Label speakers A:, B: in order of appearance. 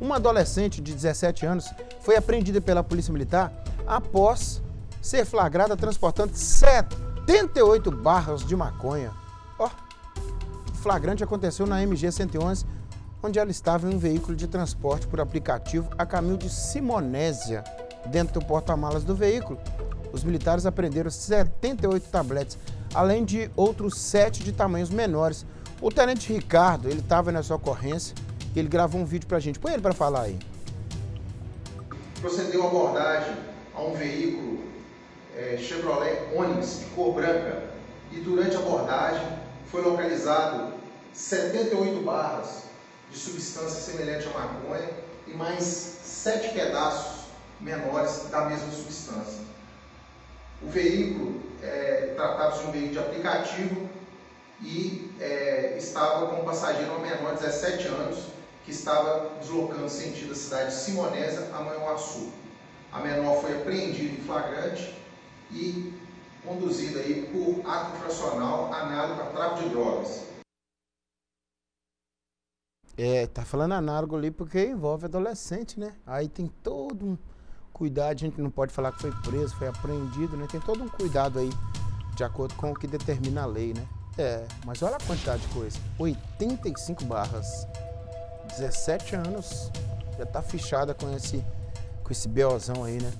A: Uma adolescente de 17 anos foi apreendida pela Polícia Militar após ser flagrada transportando 78 barras de maconha. Ó, o flagrante aconteceu na MG 111, onde ela estava em um veículo de transporte por aplicativo a caminho de Simonésia. Dentro do porta-malas do veículo, os militares apreenderam 78 tabletes, além de outros sete de tamanhos menores. O tenente Ricardo, ele estava nessa ocorrência, ele gravou um vídeo pra gente. Põe ele para falar aí.
B: Procedeu a abordagem a um veículo é, Chevrolet Onix de cor branca e durante a abordagem foi localizado 78 barras de substância semelhante à maconha e mais sete pedaços menores da mesma substância. O veículo é, tratava-se de um veículo de aplicativo e é, estava com um passageiro menor de 17 anos que estava deslocando sentido da cidade de Simonésia a Manhuaçu. A menor foi apreendida em flagrante e conduzida aí por ato infracional análogo a tráfico de drogas.
A: É, tá falando análogo ali porque envolve adolescente, né? Aí tem todo um cuidado, a gente não pode falar que foi preso, foi apreendido, né? Tem todo um cuidado aí, de acordo com o que determina a lei, né? É, mas olha a quantidade de coisa. 85 barras. 17 anos. Já tá fichada com esse, com esse BOzão aí, né?